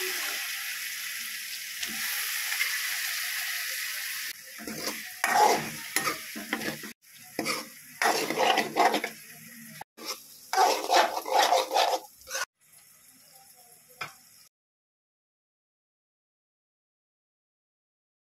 Música